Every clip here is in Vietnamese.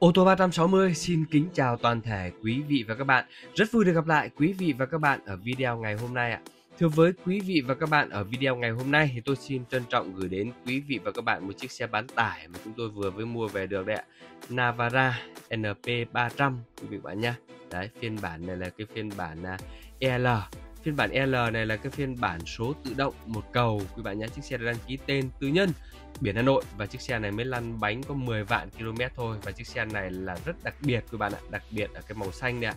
Ô tô 360 xin kính chào toàn thể quý vị và các bạn. Rất vui được gặp lại quý vị và các bạn ở video ngày hôm nay ạ. Thưa với quý vị và các bạn ở video ngày hôm nay thì tôi xin trân trọng gửi đến quý vị và các bạn một chiếc xe bán tải mà chúng tôi vừa mới mua về được đấy ạ. Navara NP300 quý vị bạn nhé. Đấy, phiên bản này là cái phiên bản à, EL Phiên bản L này là cái phiên bản số tự động, một cầu. Quý bạn nhé. Chiếc xe đăng ký tên tư nhân, biển Hà Nội. Và chiếc xe này mới lăn bánh có 10 vạn km thôi. Và chiếc xe này là rất đặc biệt, quý bạn ạ. Đặc biệt ở cái màu xanh này ạ.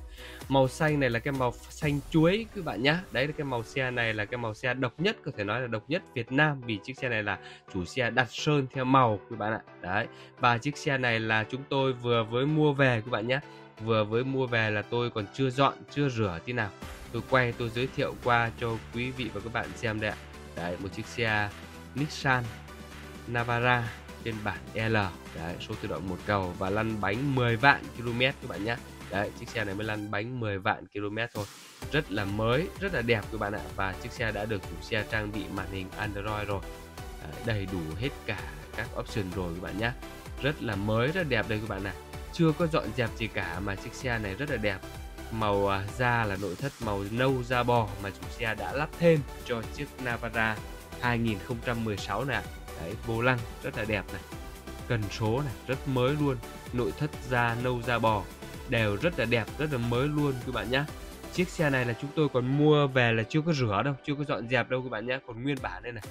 Màu xanh này là cái màu xanh chuối, quý bạn nhé. Đấy là cái màu xe này là cái màu xe độc nhất, có thể nói là độc nhất Việt Nam. Vì chiếc xe này là chủ xe đặt sơn theo màu, quý bạn ạ. Đấy. Và chiếc xe này là chúng tôi vừa mới mua về, quý bạn nhé. Vừa mới mua về là tôi còn chưa dọn, chưa rửa tí nào tôi quay tôi giới thiệu qua cho quý vị và các bạn xem đây ạ. Đấy một chiếc xe Nissan Navara phiên bản L. Đấy, số tự động một cầu và lăn bánh 10 vạn km các bạn nhé. Đấy chiếc xe này mới lăn bánh 10 vạn km thôi. Rất là mới rất là đẹp các bạn ạ. Và chiếc xe đã được chủ xe trang bị màn hình Android rồi. Đấy, đầy đủ hết cả các option rồi các bạn nhé. Rất là mới rất đẹp đây các bạn ạ. Chưa có dọn dẹp gì cả mà chiếc xe này rất là đẹp màu à, da là nội thất màu nâu da bò mà chủ xe đã lắp thêm cho chiếc Navara 2016 này đấy, vô lăng, rất là đẹp này. Cần số này, rất mới luôn. Nội thất da nâu da bò, đều rất là đẹp, rất là mới luôn các bạn nhé chiếc xe này là chúng tôi còn mua về là chưa có rửa đâu, chưa có dọn dẹp đâu các bạn nhé còn nguyên bản đây này.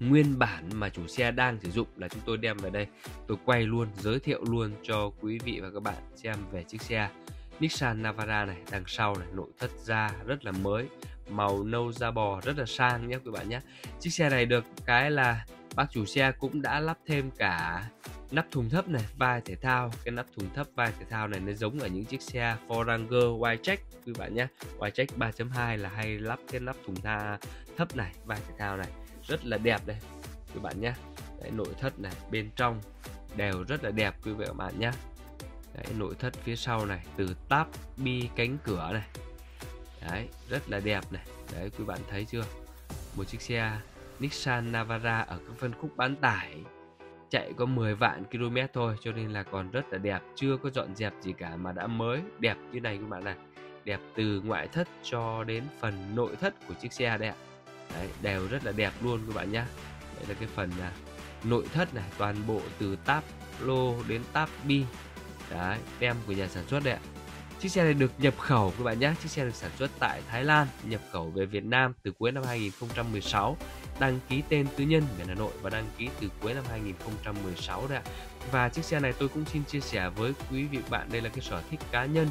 Nguyên bản mà chủ xe đang sử dụng là chúng tôi đem về đây. Tôi quay luôn, giới thiệu luôn cho quý vị và các bạn xem về chiếc xe. Nissan Navara này đằng sau này nội thất da rất là mới màu nâu da bò rất là sang nhé quý bạn nhé. Chiếc xe này được cái là bác chủ xe cũng đã lắp thêm cả nắp thùng thấp này vai thể thao. Cái nắp thùng thấp vai thể thao này nó giống ở những chiếc xe Foranger Wildtrak quý bạn nhé. Wildtrak 3.2 là hay lắp cái nắp thùng tha thấp này vai thể thao này. Rất là đẹp đây quý bạn nhé. Đấy, nội thất này bên trong đều rất là đẹp quý vị và các bạn nhé. Đấy, nội thất phía sau này từ táp bi cánh cửa này. Đấy rất là đẹp này. Đấy quý bạn thấy chưa? Một chiếc xe Nissan Navara ở các phân khúc bán tải. Chạy có 10 vạn km thôi cho nên là còn rất là đẹp. Chưa có dọn dẹp gì cả mà đã mới. Đẹp như này các bạn này. Đẹp từ ngoại thất cho đến phần nội thất của chiếc xe đây ạ. Đấy, đều rất là đẹp luôn các bạn nhé đây là cái phần à, nội thất này toàn bộ từ táp lô đến táp bi đấy tem của nhà sản xuất đấy ạ Chiếc xe này được nhập khẩu các bạn nhé. Chiếc xe được sản xuất tại Thái Lan, nhập khẩu về Việt Nam từ cuối năm 2016, đăng ký tên tư nhân biển Hà Nội và đăng ký từ cuối năm 2016 đấy ạ. Và chiếc xe này tôi cũng xin chia sẻ với quý vị bạn đây là cái sở thích cá nhân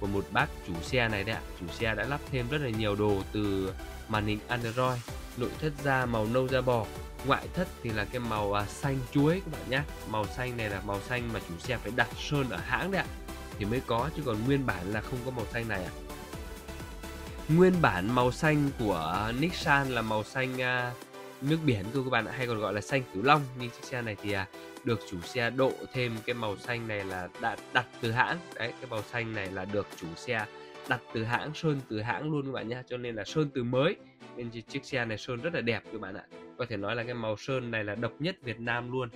của một bác chủ xe này đấy ạ. Chủ xe đã lắp thêm rất là nhiều đồ từ màn hình Android, nội thất da màu nâu da bò, ngoại thất thì là cái màu à, xanh chuối các bạn nhé. Màu xanh này là màu xanh mà chủ xe phải đặt sơn ở hãng đấy ạ. Thì mới có chứ còn nguyên bản là không có màu xanh này à nguyên bản màu xanh của Nissan là màu xanh uh, nước biển thôi các bạn ạ hay còn gọi là xanh cửu long. Nhưng chiếc xe này thì uh, được chủ xe độ thêm cái màu xanh này là đã đặt từ hãng. Đấy cái màu xanh này là được chủ xe đặt từ hãng sơn từ hãng luôn các bạn nhé cho nên là sơn từ mới. Nên chiếc xe này sơn rất là đẹp các bạn ạ. Có thể nói là cái màu sơn này là độc nhất Việt Nam luôn.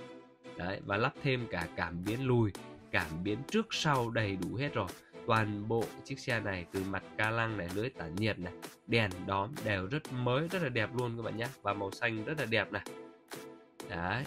Đấy, và lắp thêm cả cảm biến lùi, cảm biến trước sau đầy đủ hết rồi. Toàn bộ chiếc xe này từ mặt ca lăng này lưới tản nhiệt này, đèn đóm đều rất mới, rất là đẹp luôn các bạn nhé và màu xanh rất là đẹp này. Đấy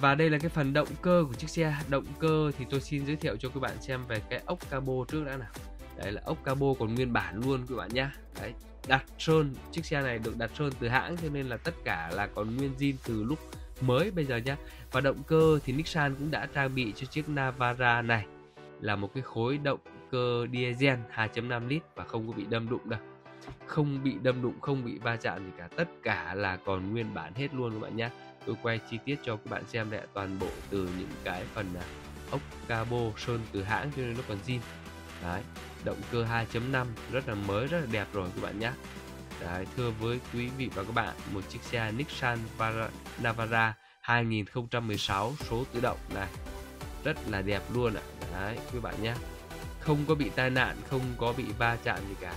và đây là cái phần động cơ của chiếc xe. Động cơ thì tôi xin giới thiệu cho các bạn xem về cái ốc cabo trước đã nào. Đấy là ốc cabo còn nguyên bản luôn các bạn nhé đấy, đặt sơn chiếc xe này được đặt sơn từ hãng cho nên là tất cả là còn nguyên zin từ lúc mới bây giờ nhá. Và động cơ thì Nissan cũng đã trang bị cho chiếc Navara này. Là một cái khối động cơ diesel 2.5 lít và không có bị đâm đụng đâu. Không bị đâm đụng, không bị va chạm gì cả. Tất cả là còn nguyên bản hết luôn các bạn nhé tôi quay chi tiết cho các bạn xem lại toàn bộ từ những cái phần à, ốc cabo sơn từ hãng cho nên nó còn zin đấy động cơ 2.5 rất là mới rất là đẹp rồi các bạn nhé Đấy, thưa với quý vị và các bạn, một chiếc xe Nissan Navara 2016 số tự động này rất là đẹp luôn ạ. Đấy, các bạn nhé. Không có bị tai nạn, không có bị va chạm gì cả.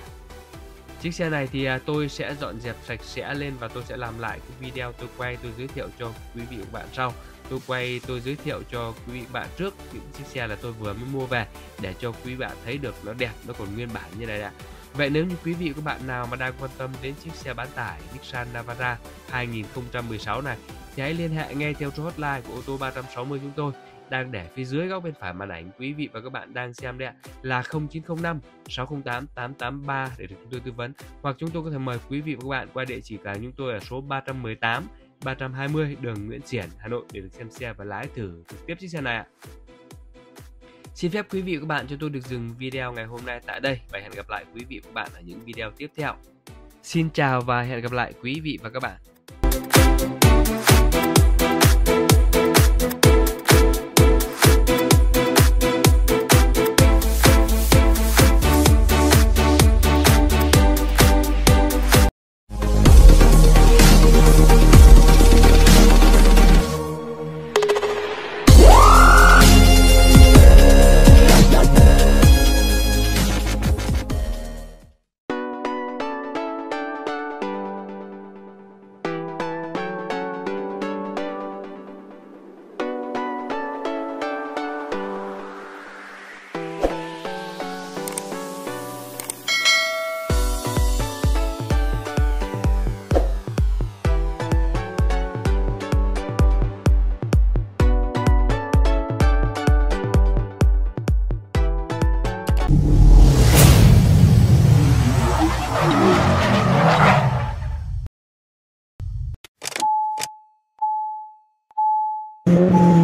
Chiếc xe này thì à, tôi sẽ dọn dẹp sạch sẽ lên và tôi sẽ làm lại cái video tôi quay, tôi giới thiệu cho quý vị và bạn sau. tôi quay, tôi giới thiệu cho quý vị bạn trước những chiếc xe là tôi vừa mới mua về để cho quý bạn thấy được nó đẹp, nó còn nguyên bản như này ạ Vậy nếu như quý vị các bạn nào mà đang quan tâm đến chiếc xe bán tải Nissan Navara 2016 này, thì hãy liên hệ ngay theo số hotline của ô tô 360 chúng tôi đang để phía dưới góc bên phải màn ảnh quý vị và các bạn đang xem đây ạ là 0905 608 883 để được chúng tôi tư vấn hoặc chúng tôi có thể mời quý vị và các bạn qua địa chỉ cửa chúng tôi ở số 318 320 đường Nguyễn Xiển, Hà Nội để được xem xe và lái thử trực tiếp chiếc xe này ạ. Xin phép quý vị và các bạn cho tôi được dừng video ngày hôm nay tại đây và hẹn gặp lại quý vị và các bạn ở những video tiếp theo. Xin chào và hẹn gặp lại quý vị và các bạn. Mm-hmm.